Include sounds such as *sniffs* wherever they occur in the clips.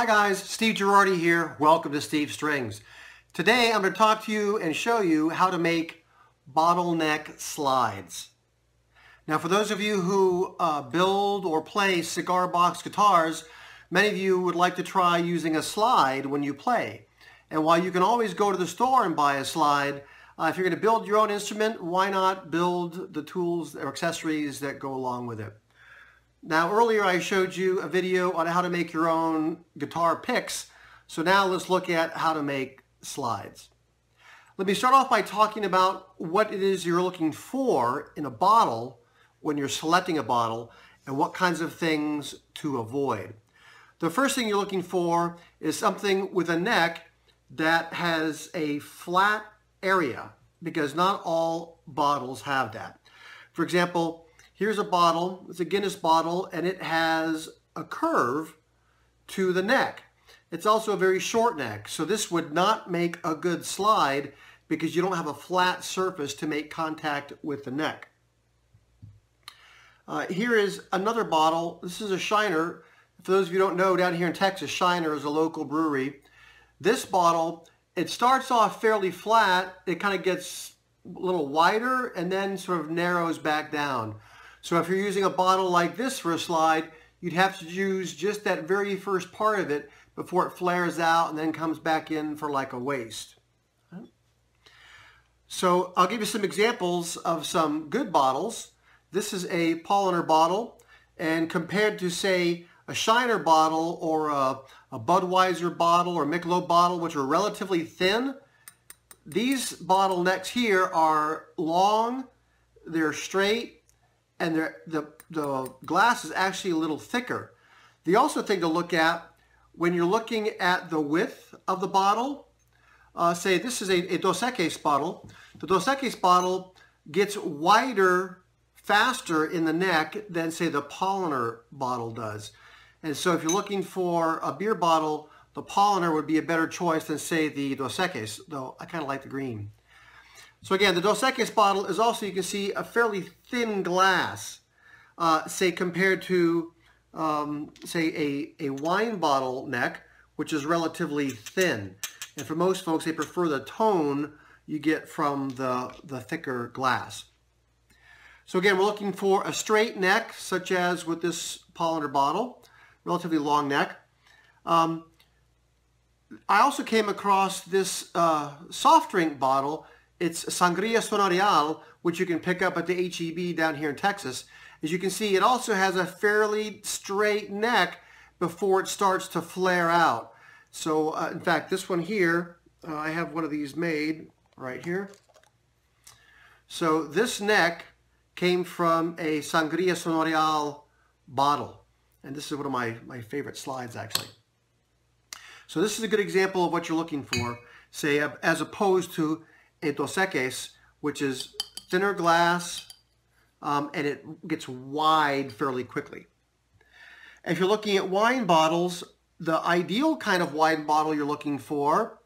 Hi guys, Steve Girardi here. Welcome to Steve Strings. Today I'm going to talk to you and show you how to make bottleneck slides. Now for those of you who uh, build or play cigar box guitars, many of you would like to try using a slide when you play. And while you can always go to the store and buy a slide, uh, if you're going to build your own instrument, why not build the tools or accessories that go along with it? Now earlier I showed you a video on how to make your own guitar picks. So now let's look at how to make slides. Let me start off by talking about what it is you're looking for in a bottle when you're selecting a bottle and what kinds of things to avoid. The first thing you're looking for is something with a neck that has a flat area because not all bottles have that. For example, Here's a bottle, it's a Guinness bottle, and it has a curve to the neck. It's also a very short neck, so this would not make a good slide because you don't have a flat surface to make contact with the neck. Uh, here is another bottle. This is a Shiner. For those of you who don't know, down here in Texas, Shiner is a local brewery. This bottle, it starts off fairly flat. It kind of gets a little wider and then sort of narrows back down. So if you're using a bottle like this for a slide, you'd have to use just that very first part of it before it flares out and then comes back in for like a waist. So I'll give you some examples of some good bottles. This is a Paulaner bottle and compared to say a Shiner bottle or a, a Budweiser bottle or Michelob bottle which are relatively thin, these bottlenecks here are long, they're straight, and the, the glass is actually a little thicker. The also thing to look at when you're looking at the width of the bottle, uh, say this is a, a Dos Equis bottle, the Dos Equis bottle gets wider faster in the neck than say the Paulaner bottle does. And so if you're looking for a beer bottle, the Paulaner would be a better choice than say the Dos Equis, though I kind of like the green. So again, the Dos Equis bottle is also, you can see, a fairly thin glass, uh, say compared to, um, say, a, a wine bottle neck, which is relatively thin. And for most folks, they prefer the tone you get from the, the thicker glass. So again, we're looking for a straight neck, such as with this Paulaner bottle, relatively long neck. Um, I also came across this uh, soft drink bottle it's Sangria Señorial, which you can pick up at the HEB down here in Texas. As you can see, it also has a fairly straight neck before it starts to flare out. So, uh, in fact, this one here, uh, I have one of these made right here. So this neck came from a Sangria Señorial bottle. And this is one of my, my favorite slides, actually. So this is a good example of what you're looking for, say, as opposed to a Dos Equis, which is thinner glass, um, and it gets wide fairly quickly. If you're looking at wine bottles, the ideal kind of wine bottle you're looking for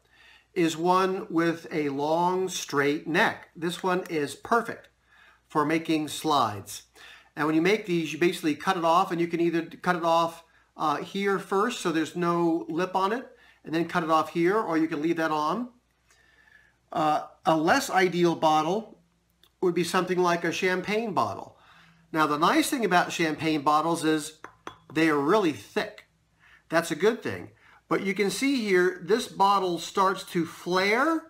is one with a long straight neck. This one is perfect for making slides. And when you make these, you basically cut it off and you can either cut it off uh, here first so there's no lip on it and then cut it off here or you can leave that on. Uh, a less ideal bottle would be something like a champagne bottle. Now the nice thing about champagne bottles is they are really thick. That's a good thing. But you can see here, this bottle starts to flare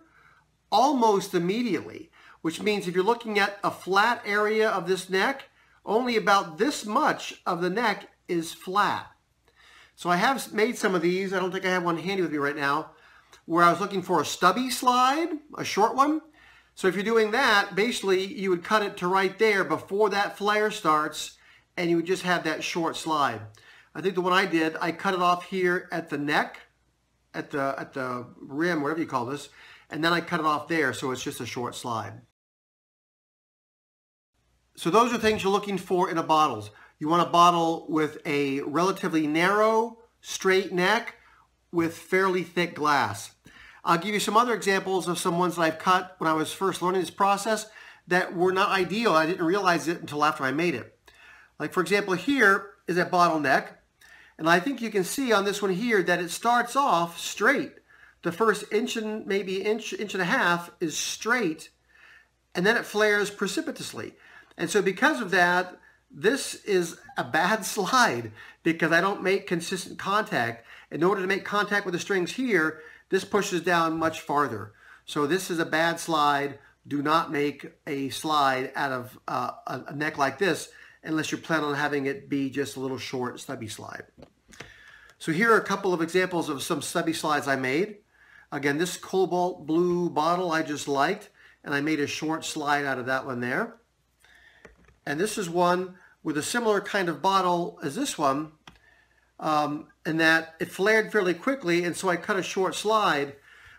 almost immediately, which means if you're looking at a flat area of this neck, only about this much of the neck is flat. So I have made some of these. I don't think I have one handy with me right now where I was looking for a stubby slide, a short one. So if you're doing that, basically you would cut it to right there before that flare starts and you would just have that short slide. I think the one I did, I cut it off here at the neck, at the, at the rim, whatever you call this, and then I cut it off there so it's just a short slide. So those are things you're looking for in a bottle. You want a bottle with a relatively narrow, straight neck with fairly thick glass. I'll give you some other examples of some ones that I've cut when I was first learning this process that were not ideal. I didn't realize it until after I made it. Like for example, here is a bottleneck. And I think you can see on this one here that it starts off straight. The first inch and maybe inch, inch and a half is straight, and then it flares precipitously. And so because of that, this is a bad *laughs* slide because I don't make consistent contact. In order to make contact with the strings here, this pushes down much farther. So this is a bad slide. Do not make a slide out of uh, a neck like this unless you plan on having it be just a little short stubby slide. So here are a couple of examples of some stubby slides I made. Again, this cobalt blue bottle I just liked, and I made a short slide out of that one there. And this is one with a similar kind of bottle as this one, um, in that it flared fairly quickly, and so I cut a short slide.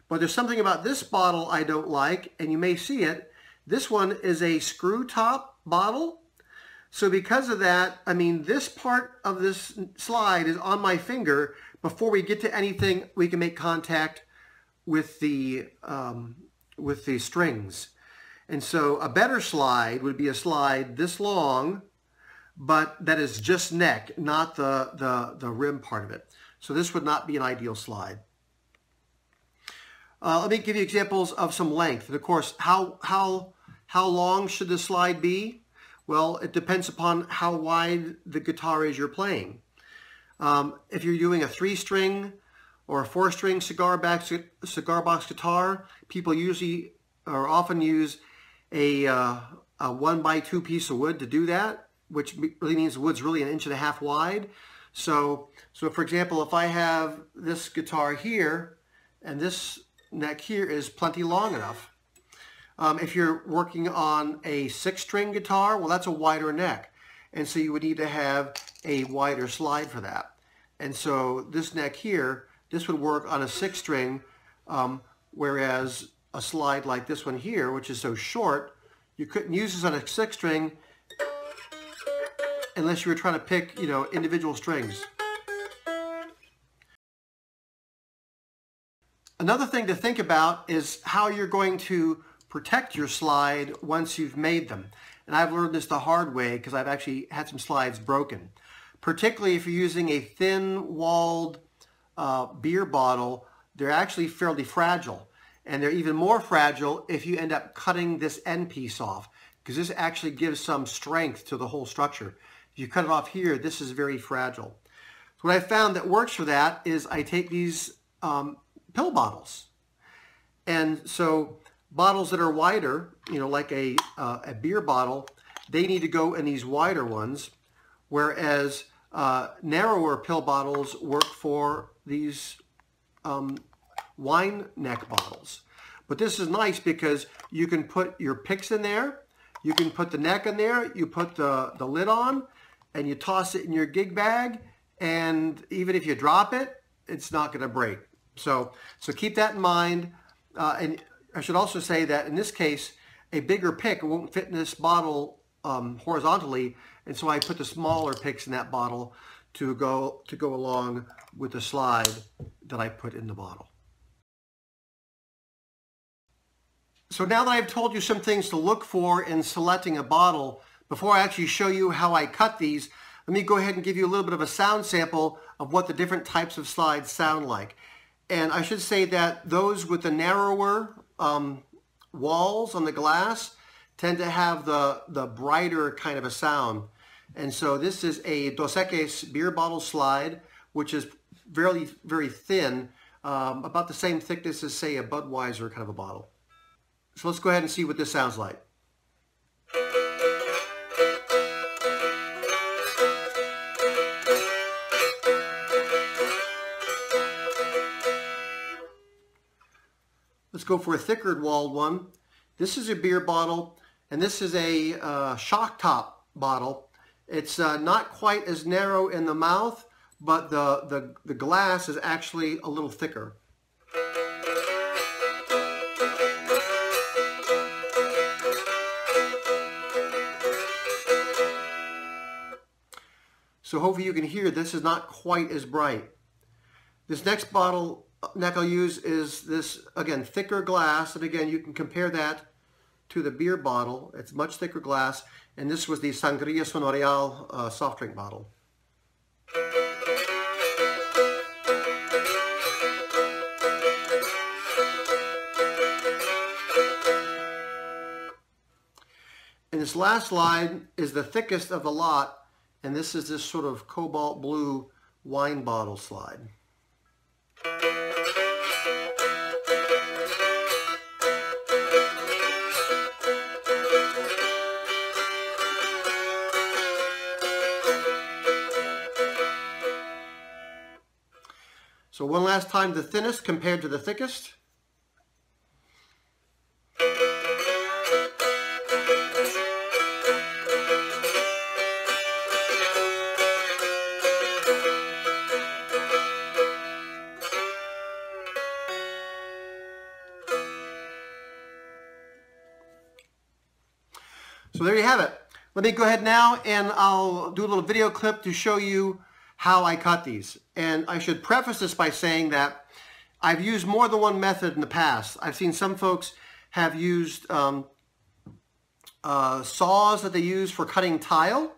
But there's something about this bottle I don't like, and you may see it. This one is a screw top bottle, so because of that, I mean, this part of this slide is on my finger. Before we get to anything, we can make contact with the, um, with the strings. And so a better slide would be a slide this long, but that is just neck, not the, the, the rim part of it. So this would not be an ideal slide. Uh, let me give you examples of some length. And of course, how, how, how long should the slide be? Well, it depends upon how wide the guitar is you're playing. Um, if you're doing a three-string or a four-string cigar box, cigar box guitar, people usually or often use a, uh, a one by two piece of wood to do that, which really means the wood's really an inch and a half wide. So, so for example, if I have this guitar here and this neck here is plenty long enough, um, if you're working on a six-string guitar, well, that's a wider neck. And so you would need to have a wider slide for that. And so this neck here, this would work on a six-string, um, whereas a slide like this one here, which is so short, you couldn't use this on a six-string unless you were trying to pick, you know, individual strings. Another thing to think about is how you're going to protect your slide once you've made them. And I've learned this the hard way because I've actually had some slides broken. Particularly if you're using a thin-walled uh, beer bottle, they're actually fairly fragile. And they're even more fragile if you end up cutting this end piece off because this actually gives some strength to the whole structure. If you cut it off here, this is very fragile. So what I found that works for that is I take these um, pill bottles. And so bottles that are wider, you know, like a, uh, a beer bottle, they need to go in these wider ones, whereas uh, narrower pill bottles work for these um, wine neck bottles. But this is nice because you can put your picks in there, you can put the neck in there, you put the, the lid on, and you toss it in your gig bag, and even if you drop it, it's not going to break. So, so keep that in mind. Uh, and I should also say that in this case, a bigger pick won't fit in this bottle um, horizontally, and so I put the smaller picks in that bottle to go to go along with the slide that I put in the bottle. So now that I've told you some things to look for in selecting a bottle, before I actually show you how I cut these, let me go ahead and give you a little bit of a sound sample of what the different types of slides sound like. And I should say that those with the narrower um, walls on the glass tend to have the, the brighter kind of a sound. And so this is a Dos Equis beer bottle slide, which is very, very thin, um, about the same thickness as, say, a Budweiser kind of a bottle. So let's go ahead and see what this sounds like. Let's go for a thicker walled one. This is a beer bottle, and this is a uh, shock top bottle. It's uh, not quite as narrow in the mouth, but the, the, the glass is actually a little thicker. So hopefully you can hear this is not quite as bright. This next bottle neck I'll use is this, again, thicker glass. And again, you can compare that to the beer bottle. It's much thicker glass. And this was the Sangria Señorial uh, soft drink bottle. And this last line is the thickest of the lot. And this is this sort of cobalt blue wine bottle slide. So one last time, the thinnest compared to the thickest. So there you have it. Let me go ahead now and I'll do a little video clip to show you how I cut these. And I should preface this by saying that I've used more than one method in the past. I've seen some folks have used um, uh, saws that they use for cutting tile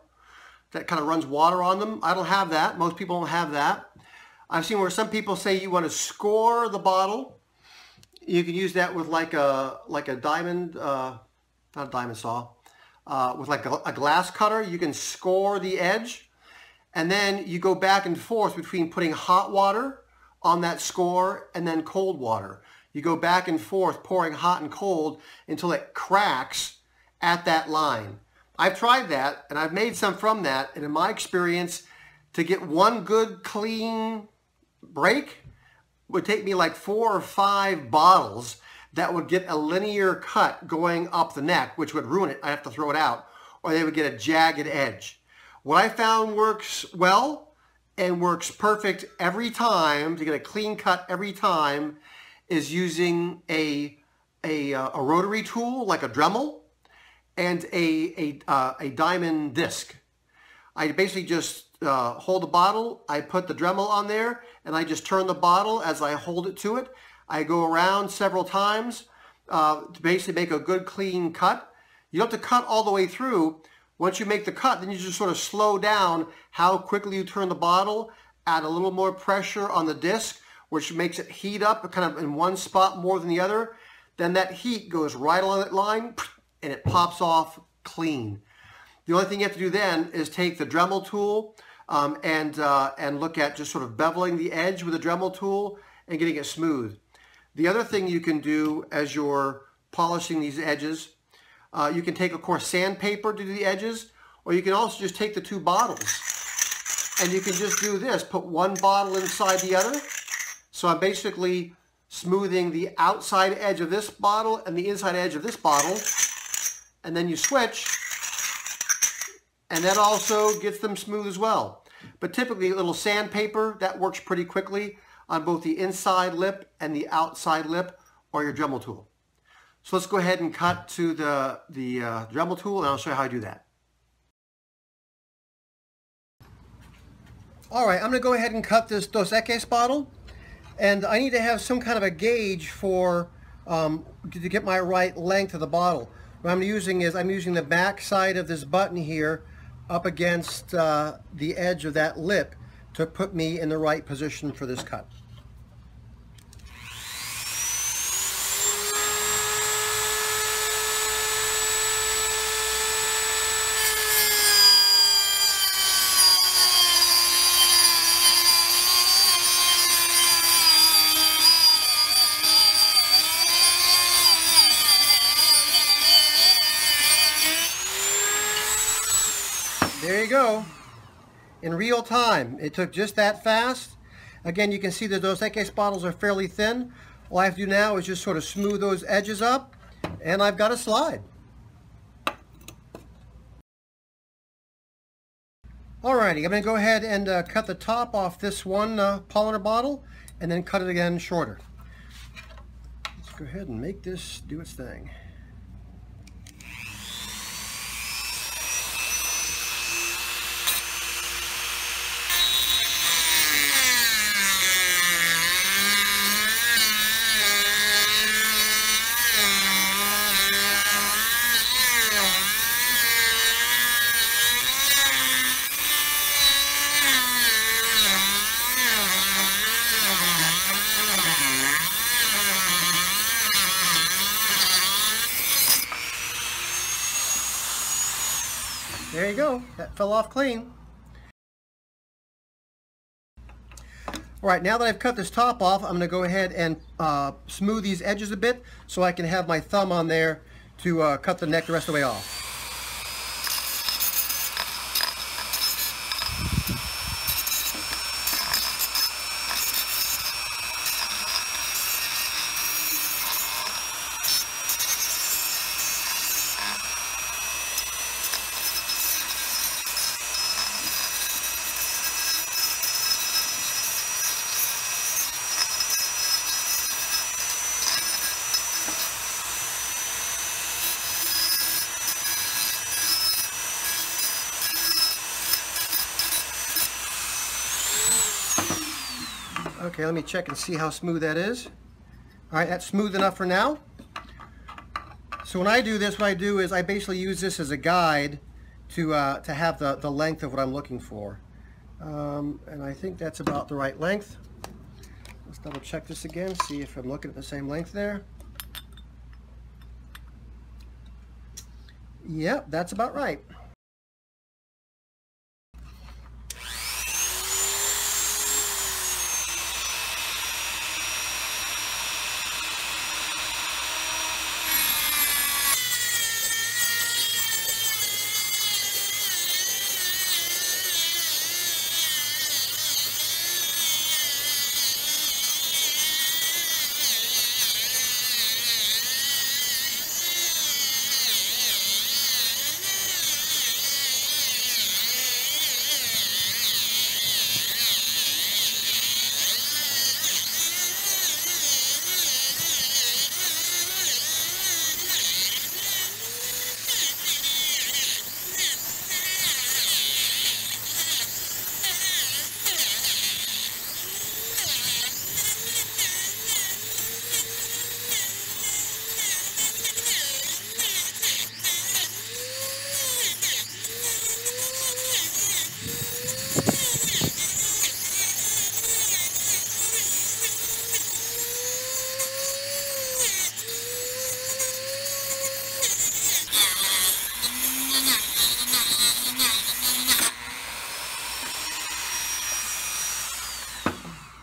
that kind of runs water on them. I don't have that. Most people don't have that. I've seen where some people say you want to score the bottle. You can use that with like a like a diamond, uh, not a diamond saw, uh, with like a, a glass cutter. You can score the edge and then you go back and forth between putting hot water on that score and then cold water. You go back and forth pouring hot and cold until it cracks at that line. I've tried that and I've made some from that and in my experience to get one good clean break would take me like four or five bottles that would get a linear cut going up the neck which would ruin it. I have to throw it out or they would get a jagged edge. What I found works well and works perfect every time to get a clean cut every time is using a, a, uh, a rotary tool like a Dremel and a, a, uh, a diamond disc. I basically just uh, hold the bottle, I put the Dremel on there, and I just turn the bottle as I hold it to it. I go around several times uh, to basically make a good clean cut. You don't have to cut all the way through, once you make the cut, then you just sort of slow down how quickly you turn the bottle, add a little more pressure on the disc, which makes it heat up kind of in one spot more than the other. Then that heat goes right along that line *sniffs* and it pops off clean. The only thing you have to do then is take the Dremel tool um, and, uh, and look at just sort of beveling the edge with the Dremel tool and getting it smooth. The other thing you can do as you're polishing these edges uh, you can take, of course, sandpaper to do the edges, or you can also just take the two bottles and you can just do this. Put one bottle inside the other. So I'm basically smoothing the outside edge of this bottle and the inside edge of this bottle. And then you switch, and that also gets them smooth as well. But typically a little sandpaper, that works pretty quickly on both the inside lip and the outside lip or your Dremel tool. So let's go ahead and cut to the, the uh, Dremel tool and I'll show you how I do that. All right, I'm going to go ahead and cut this Dos Equis bottle. And I need to have some kind of a gauge for um, to get my right length of the bottle. What I'm using is I'm using the back side of this button here up against uh, the edge of that lip to put me in the right position for this cut. There you go. In real time. It took just that fast. Again, you can see the Dos Equis bottles are fairly thin. All I have to do now is just sort of smooth those edges up, and I've got a slide. Alrighty, I'm going to go ahead and uh, cut the top off this one uh, bottle, and then cut it again shorter. Let's go ahead and make this do its thing. Go. That fell off clean. All right, now that I've cut this top off, I'm going to go ahead and uh, smooth these edges a bit so I can have my thumb on there to uh, cut the neck the rest of the way off. Okay, let me check and see how smooth that is. All right, that's smooth enough for now. So when I do this, what I do is I basically use this as a guide to, uh, to have the, the length of what I'm looking for. Um, and I think that's about the right length. Let's double check this again, see if I'm looking at the same length there. Yep, that's about right.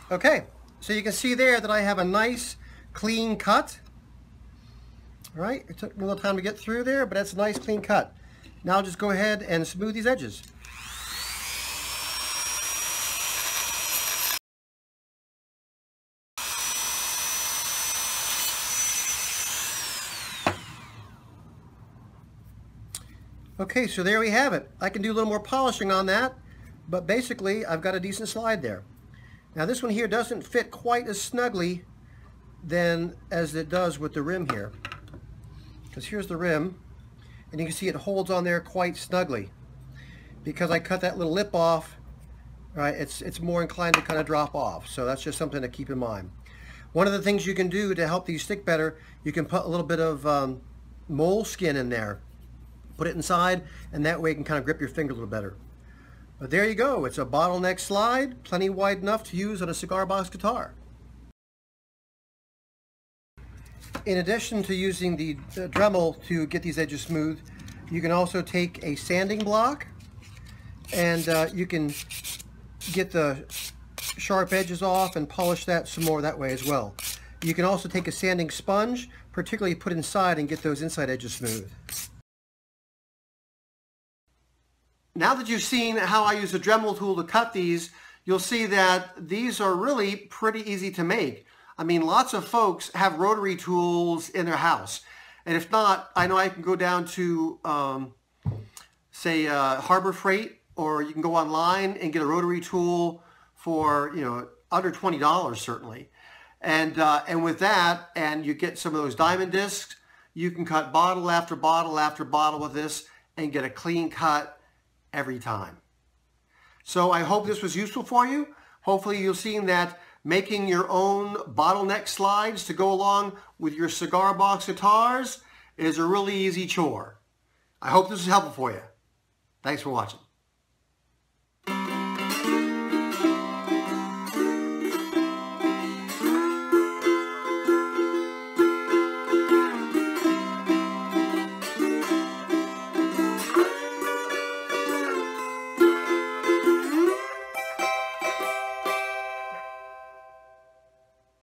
Okay, so you can see there that I have a nice clean cut. All right, it took a little time to get through there, but that's a nice clean cut. Now I'll just go ahead and smooth these edges. Okay, so there we have it. I can do a little more polishing on that, but basically I've got a decent slide there. Now this one here doesn't fit quite as snugly than as it does with the rim here. Because here's the rim, and you can see it holds on there quite snugly. Because I cut that little lip off, right, it's, it's more inclined to kind of drop off. So that's just something to keep in mind. One of the things you can do to help these stick better, you can put a little bit of um, moleskin in there. Put it inside, and that way you can kind of grip your finger a little better. But there you go. It's a bottleneck slide, plenty wide enough to use on a cigar box guitar. In addition to using the, Dremel to get these edges smooth, you can also take a sanding block and uh, you can get the sharp edges off and polish that some more that way as well. You can also take a sanding sponge, particularly put inside and get those inside edges smooth. Now that you've seen how I use a Dremel tool to cut these, you'll see that these are really pretty easy to make. I mean, lots of folks have rotary tools in their house. And if not, I know I can go down to, um, say, uh, Harbor Freight, or you can go online and get a rotary tool for, you know, under $20 certainly. And, uh, and with that, and you get some of those diamond discs, you can cut bottle after bottle after bottle with this and get a clean cut every time. So I hope this was useful for you. Hopefully you've seen that making your own bottleneck slides to go along with your cigar box guitars is a really easy chore. I hope this was helpful for you. Thanks for watching.